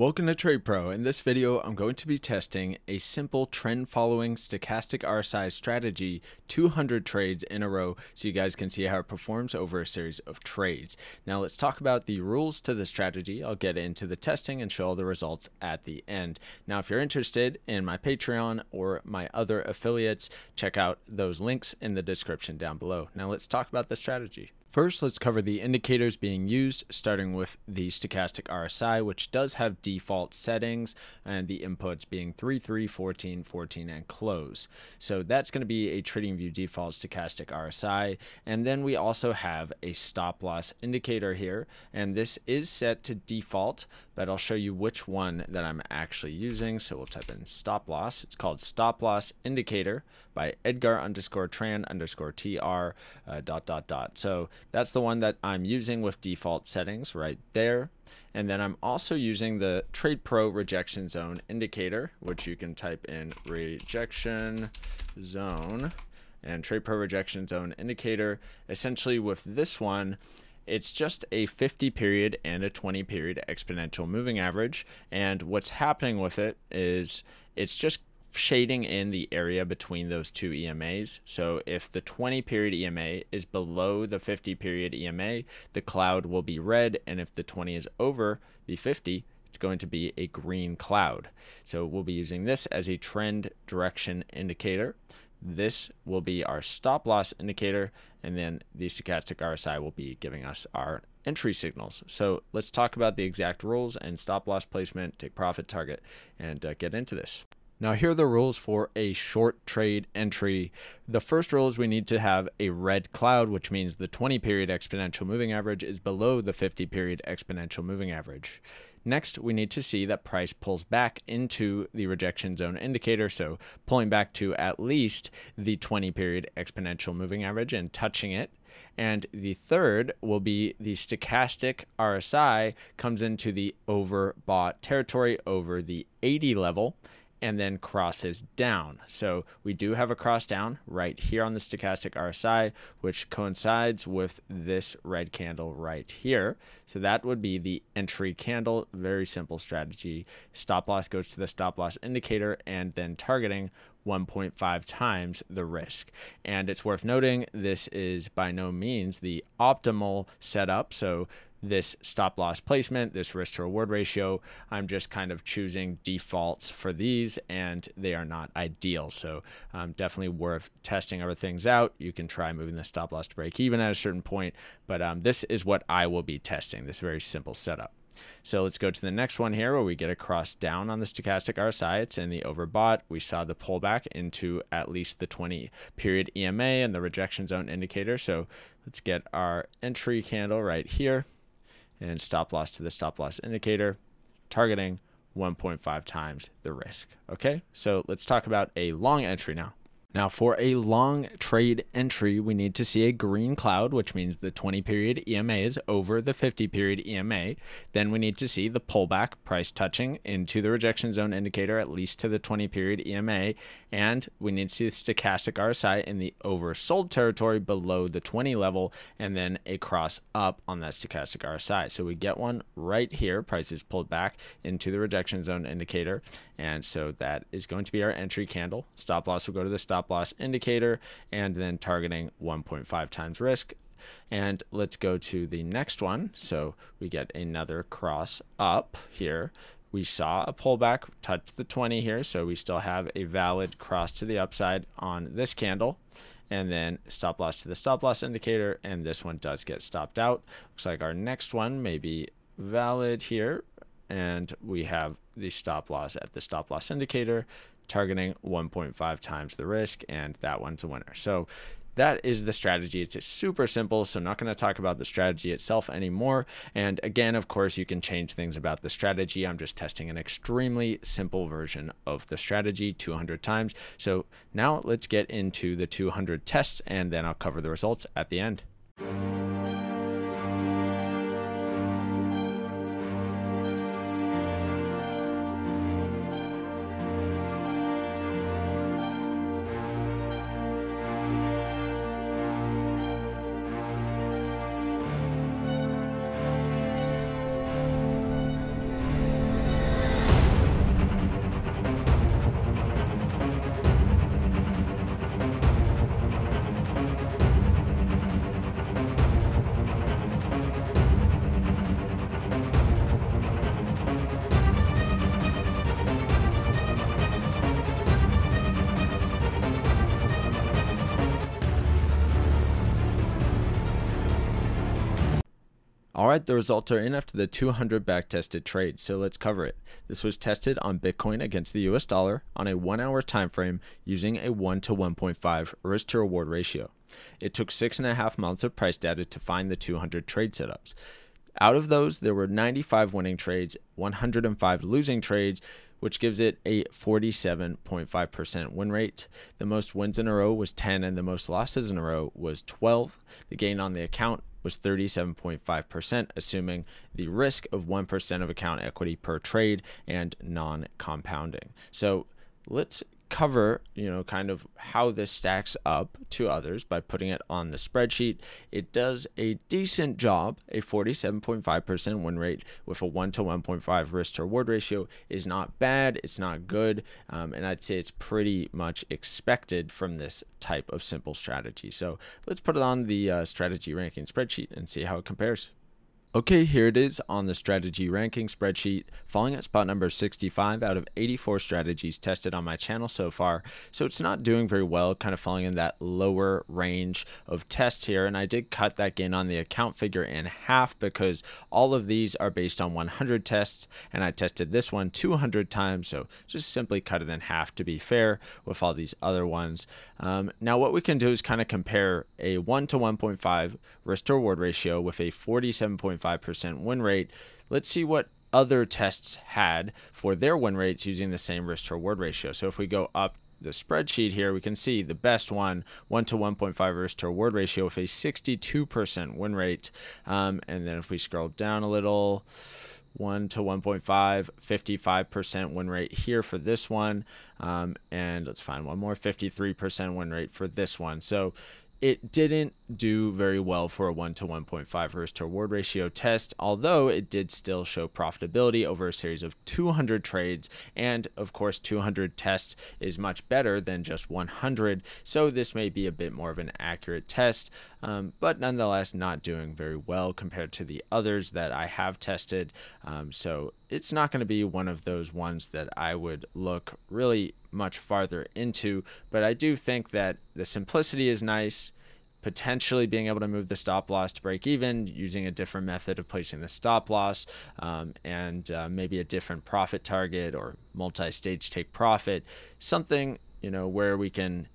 Welcome to Trade Pro. In this video, I'm going to be testing a simple trend following stochastic RSI strategy 200 trades in a row so you guys can see how it performs over a series of trades. Now let's talk about the rules to the strategy. I'll get into the testing and show all the results at the end. Now if you're interested in my Patreon or my other affiliates, check out those links in the description down below. Now let's talk about the strategy. First, let's cover the indicators being used, starting with the stochastic RSI, which does have default settings, and the inputs being 3, 3, 14, 14, and close. So that's going to be a TradingView default stochastic RSI. And then we also have a stop loss indicator here, and this is set to default, but I'll show you which one that I'm actually using. So we'll type in stop loss. It's called stop loss indicator by Edgar underscore Tran underscore TR uh, dot dot dot. So that's the one that I'm using with default settings right there. And then I'm also using the Trade Pro rejection zone indicator, which you can type in rejection zone and Trade Pro rejection zone indicator. Essentially with this one, it's just a 50 period and a 20 period exponential moving average. And what's happening with it is it's just shading in the area between those two EMAs. So if the 20 period EMA is below the 50 period EMA, the cloud will be red. And if the 20 is over the 50, it's going to be a green cloud. So we'll be using this as a trend direction indicator. This will be our stop loss indicator, and then the stochastic RSI will be giving us our entry signals. So let's talk about the exact rules and stop loss placement, take profit target, and uh, get into this. Now here are the rules for a short trade entry. The first rule is we need to have a red cloud, which means the 20 period exponential moving average is below the 50 period exponential moving average. Next, we need to see that price pulls back into the rejection zone indicator, so pulling back to at least the 20 period exponential moving average and touching it. And the third will be the stochastic RSI comes into the overbought territory over the 80 level and then crosses down. So we do have a cross down right here on the stochastic RSI, which coincides with this red candle right here. So that would be the entry candle. Very simple strategy. Stop loss goes to the stop loss indicator and then targeting 1.5 times the risk. And it's worth noting this is by no means the optimal setup. So this stop loss placement, this risk to reward ratio. I'm just kind of choosing defaults for these and they are not ideal. So um, definitely worth testing other things out. You can try moving the stop loss to break even at a certain point, but um, this is what I will be testing, this very simple setup. So let's go to the next one here where we get a cross down on the stochastic RSI. It's in the overbought. We saw the pullback into at least the 20 period EMA and the rejection zone indicator. So let's get our entry candle right here and stop loss to the stop loss indicator, targeting 1.5 times the risk. Okay, so let's talk about a long entry now. Now, for a long trade entry, we need to see a green cloud, which means the 20 period EMA is over the 50 period EMA. Then we need to see the pullback price touching into the rejection zone indicator, at least to the 20 period EMA. And we need to see the stochastic RSI in the oversold territory below the 20 level, and then a cross up on that stochastic RSI. So we get one right here. Price is pulled back into the rejection zone indicator. And so that is going to be our entry candle. Stop loss will go to the stop stop loss indicator and then targeting 1.5 times risk. And let's go to the next one. So we get another cross up here. We saw a pullback touch the 20 here, so we still have a valid cross to the upside on this candle and then stop loss to the stop loss indicator and this one does get stopped out looks like our next one may be valid here and we have the stop loss at the stop loss indicator targeting 1.5 times the risk, and that one's a winner. So that is the strategy. It's super simple, so I'm not going to talk about the strategy itself anymore. And again, of course, you can change things about the strategy. I'm just testing an extremely simple version of the strategy 200 times. So now let's get into the 200 tests, and then I'll cover the results at the end. Right, the results are in after the 200 backtested trade, so let's cover it. This was tested on Bitcoin against the US dollar on a one hour time frame using a 1 to 1.5 risk to reward ratio. It took six and a half months of price data to find the 200 trade setups. Out of those, there were 95 winning trades, 105 losing trades, which gives it a 47.5% win rate. The most wins in a row was 10, and the most losses in a row was 12. The gain on the account was 37.5%, assuming the risk of 1% of account equity per trade and non compounding. So let's cover, you know, kind of how this stacks up to others by putting it on the spreadsheet. It does a decent job. A 47.5% win rate with a 1 to 1.5 risk to reward ratio is not bad. It's not good. Um, and I'd say it's pretty much expected from this type of simple strategy. So let's put it on the uh, strategy ranking spreadsheet and see how it compares. Okay, here it is on the strategy ranking spreadsheet, falling at spot number 65 out of 84 strategies tested on my channel so far. So it's not doing very well, kind of falling in that lower range of tests here. And I did cut that gain on the account figure in half because all of these are based on 100 tests. And I tested this one 200 times. So just simply cut it in half to be fair with all these other ones. Um, now, what we can do is kind of compare a 1 to 1.5 risk to reward ratio with a 47. 1.5% win rate. Let's see what other tests had for their win rates using the same risk to reward ratio. So if we go up the spreadsheet here, we can see the best one, 1 to 1.5 risk to reward ratio with a 62% win rate. Um, and then if we scroll down a little, 1 to 1.5, 55% win rate here for this one. Um, and let's find one more, 53% win rate for this one. So it didn't do very well for a 1 to 1.5 risk to reward ratio test, although it did still show profitability over a series of 200 trades. And of course, 200 tests is much better than just 100, so this may be a bit more of an accurate test, um, but nonetheless, not doing very well compared to the others that I have tested. Um, so it's not going to be one of those ones that I would look really much farther into, but I do think that the simplicity is nice. Potentially being able to move the stop loss to break even using a different method of placing the stop loss um, and uh, maybe a different profit target or multi stage take profit, something you know where we can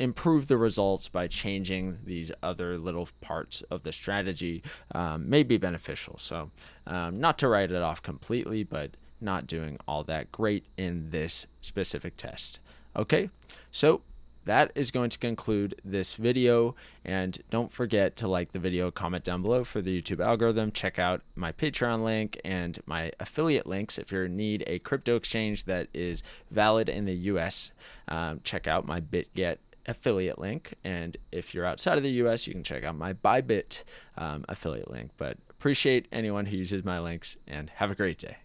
improve the results by changing these other little parts of the strategy um, may be beneficial. So, um, not to write it off completely, but not doing all that great in this specific test. Okay, so that is going to conclude this video. And don't forget to like the video, comment down below for the YouTube algorithm. Check out my Patreon link and my affiliate links if you need a crypto exchange that is valid in the US. Um, check out my BitGet affiliate link. And if you're outside of the US, you can check out my Bybit um, affiliate link. But appreciate anyone who uses my links and have a great day.